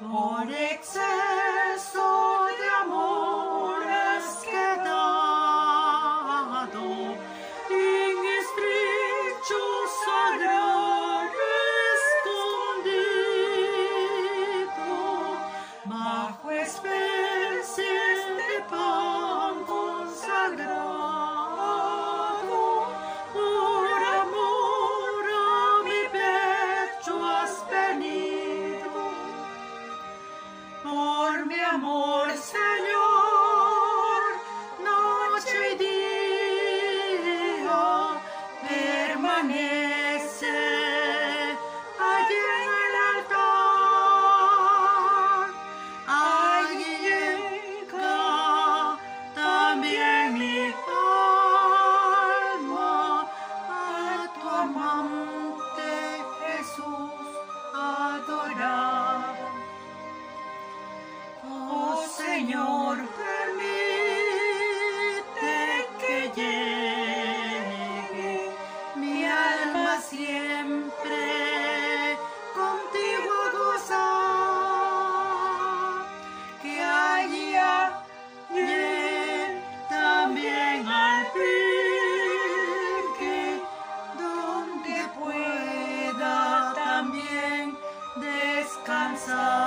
Por exceso Mi amor, Señor, noche y día permanece Señor, permite que llegue mi alma siempre contigo a gozar, que hallé también al que donde pueda también descansar.